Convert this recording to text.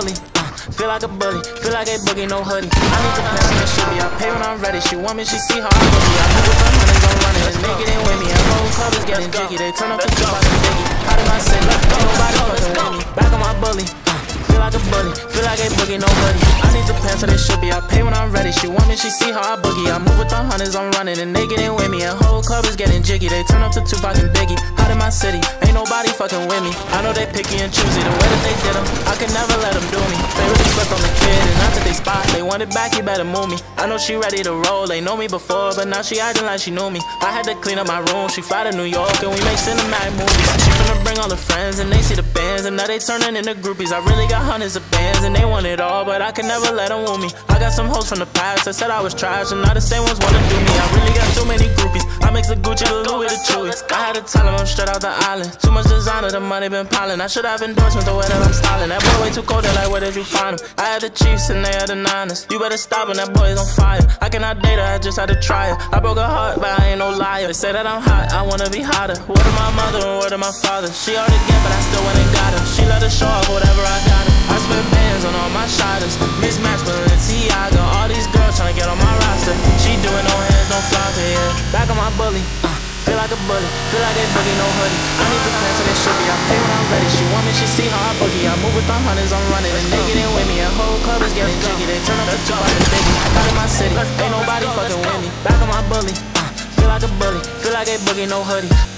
bully. Uh, feel like a bully, feel like a boogie, no hoodie. I need to pass that shit, I pay when I'm ready. She want me, she see how I boogie. I move with the hundreds, I'm running. And they get in with me, and whole club is getting jiggy. They turn up to two a biggie. Out of my city, ain't nobody fucking with me. Back on my bully. Uh, feel like a bully, feel like a boogie, no hoodie. I need to pass should be. I pay when I'm ready. She want me, she see how I boogie. I move with the hundreds, I'm running. And they get in with me, and whole club is getting jiggy. They turn up to Tupac and Biggie. Out of my city, ain't nobody fucking with me. I know they picky and choosy. The way that they did them, I can never let them do me. They really slept on the kid, and that they spot. They want it back, you better move me. I know she ready to roll. They know me before, but now she acting like she knew me. I had to clean up my room. She fly to New York, and we make cinematic movies. She finna bring all her friends, and they see the bands, and now they turning into groupies. I really got hundreds of bands, and they want it all, but I can never let them woo me. I got some hoes from the past that said I was trash, and now the same ones wanna do me. Gucci, the Louis, the Chewy. I had to tell them I'm straight out the island. Too much designer, the money been piling. I should have endorsements the way that I'm styling. That boy way too cold, they like, where did you find him? I had the Chiefs and they had the Niners. You better stop when that boy is on fire. I cannot date her, I just had to try her. I broke her heart, but I ain't no liar. They say that I'm hot, I wanna be hotter. Word of my mother and word of my father. She already get, but I still went and got her. She let her show Uh, feel like a bully, feel like a boogie, no hoodie. I need to plan so they should be. I pay when I'm ready. She want me, she see how I boogie. I move with the hundreds, I'm running. And they get in with me. A whole club is getting jiggy. They turn up to two by the biggie. Out of my city, ain't nobody fucking with me. Back on my bully. Uh, feel like a bully, feel like a boogie, no hoodie.